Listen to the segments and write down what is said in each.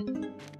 Música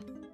Bye.